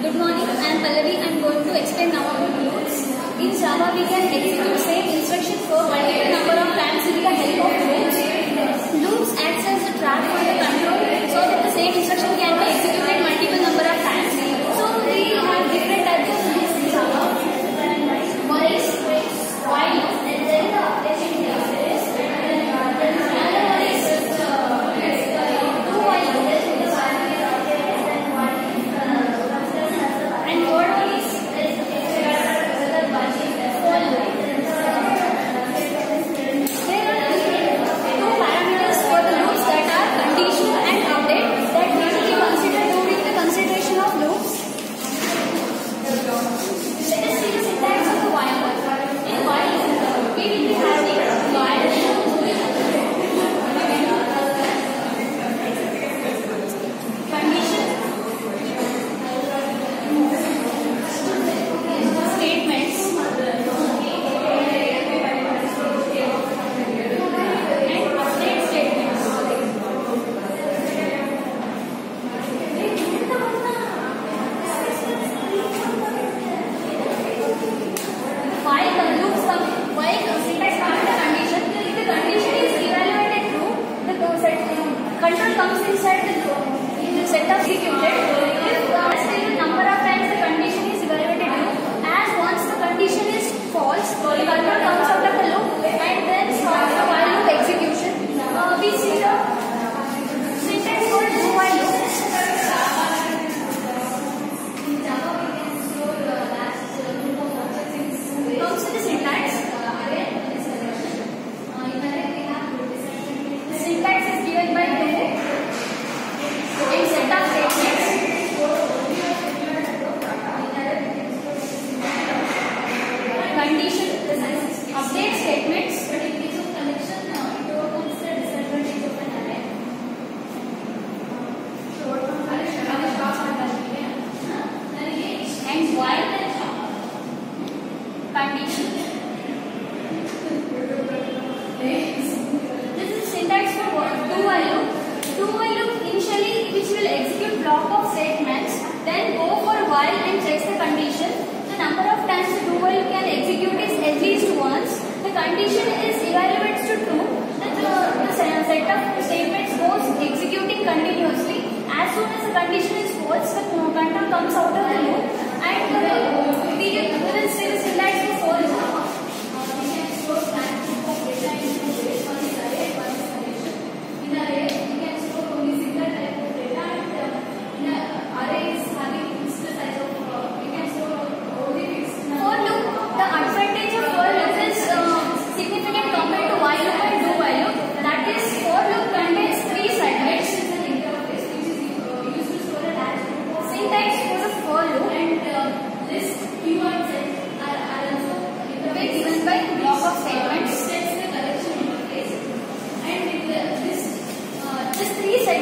Good morning, I am Pallavi. I am going to explain now about loops. In Java, we can execute same instruction for multiple number of times in the help state statements continuously. As soon as the condition is false, the three